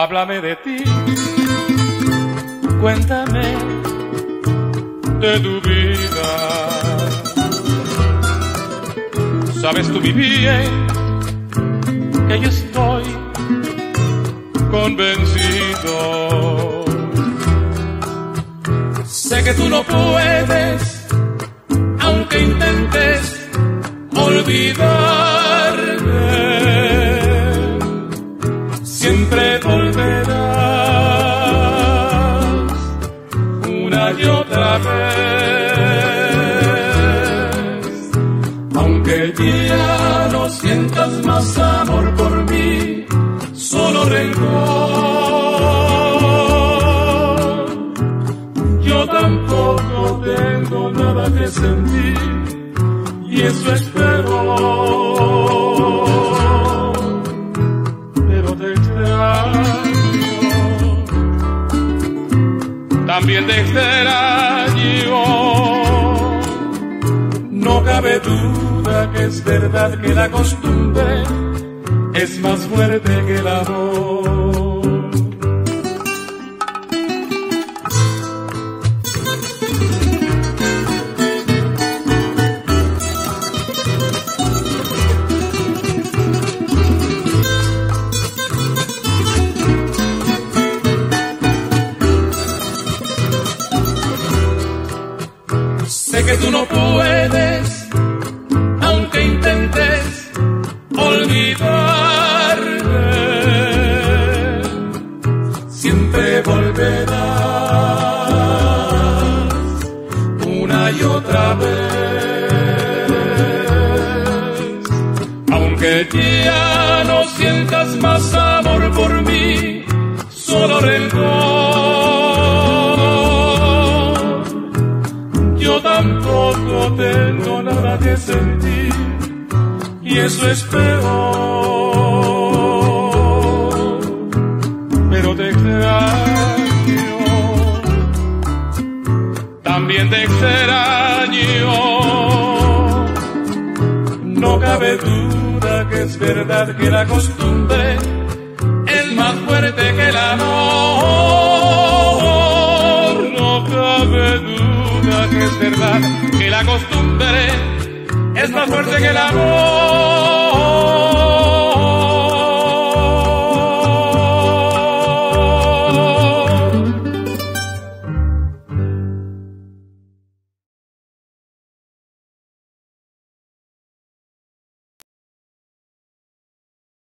Háblame de ti, cuéntame de tu vida. Sabes tú mi bien que yo estoy convencido. Sé que tú no puedes, aunque intentes olvidarme siempre volverás una y otra vez. Aunque ya no sientas más amor por mí, solo rencor. Yo tampoco tengo nada que sentir y eso espero. También te extraño. No cabe duda que es verdad que la costumbre es más fuerte que el amor. Que tú no puedes, aunque intentes olvidarme, siempre volverás una y otra vez, aunque ya no sientas más amor por mí, solo rencor. Tengo nada que sentir y eso es peor. Pero te extraño, también te extraño. No cabe duda que es verdad que la costumbre es más fuerte que el amor. No cabe duda que es que la costumbre es más fuerte que el amor.